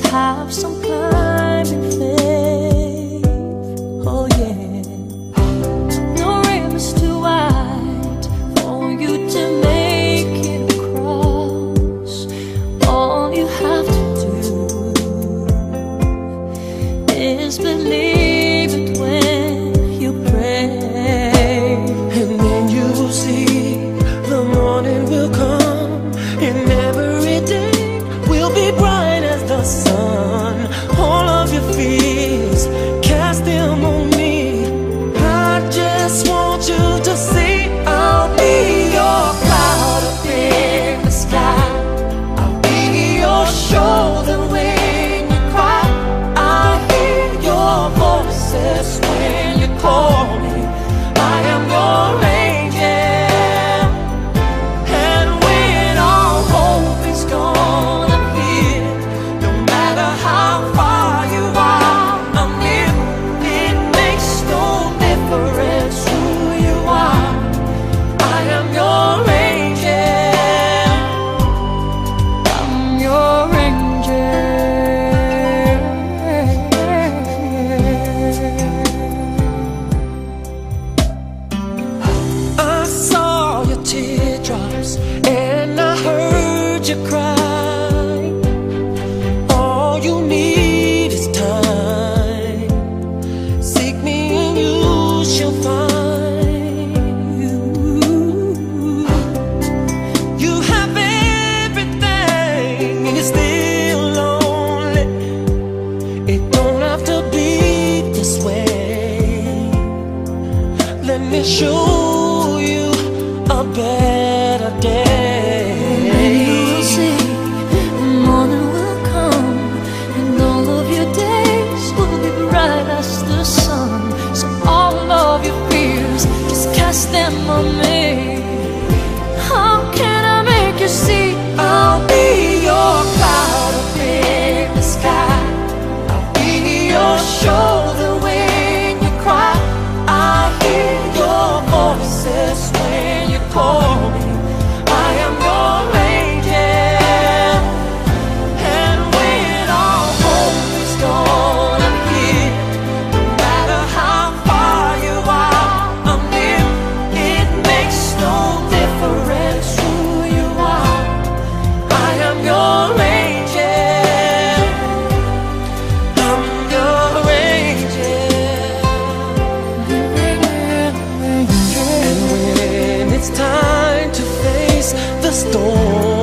have some fun. success. You cry. All you need is time. Seek me and you shall find. You have everything and you're still lonely. It don't have to be this way. Let me show you a better day. Cast them on storm.